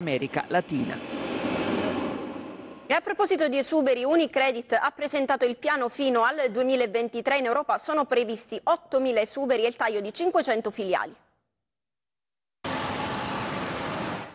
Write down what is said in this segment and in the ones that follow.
America Latina. E a proposito di esuberi, Unicredit ha presentato il piano fino al 2023. In Europa sono previsti 8.000 esuberi e il taglio di 500 filiali.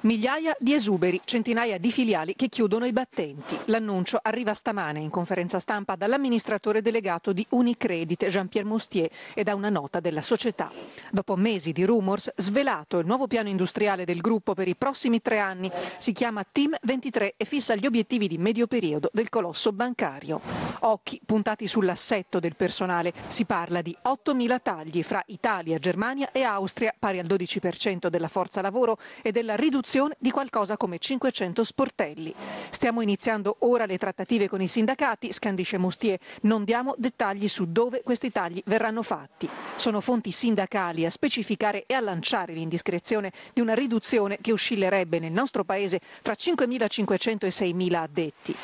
Migliaia di esuberi, centinaia di filiali che chiudono i battenti. L'annuncio arriva stamane in conferenza stampa dall'amministratore delegato di Unicredit, Jean-Pierre Moustier, e da una nota della società. Dopo mesi di rumors, svelato il nuovo piano industriale del gruppo per i prossimi tre anni. Si chiama Team 23 e fissa gli obiettivi di medio periodo del colosso bancario. Occhi puntati sull'assetto del personale. Si parla di 8.000 tagli fra Italia, Germania e Austria, pari al 12% della forza lavoro e della riduzione di qualcosa come 500 sportelli. Stiamo iniziando ora le trattative con i sindacati, scandisce Mustier. Non diamo dettagli su dove questi tagli verranno fatti. Sono fonti sindacali a specificare e a lanciare l'indiscrezione di una riduzione che oscillerebbe nel nostro paese fra 5.500 e 6.000 addetti.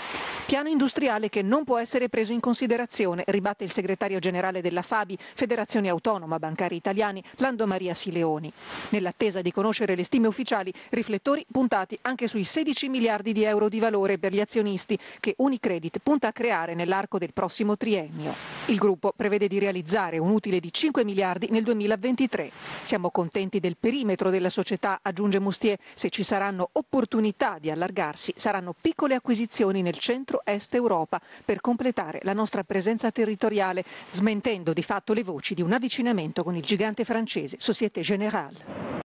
Piano industriale che non può essere preso in considerazione, ribatte il segretario generale della Fabi, Federazione Autonoma Bancari Italiani, Lando Maria Sileoni. Nell'attesa di conoscere le stime ufficiali, riflettori puntati anche sui 16 miliardi di euro di valore per gli azionisti che Unicredit punta a creare nell'arco del prossimo triennio. Il gruppo prevede di realizzare un utile di 5 miliardi nel 2023. Siamo contenti del perimetro della società, aggiunge Mustier. Se ci saranno opportunità di allargarsi, saranno piccole acquisizioni nel centro est Europa per completare la nostra presenza territoriale, smentendo di fatto le voci di un avvicinamento con il gigante francese Société Générale.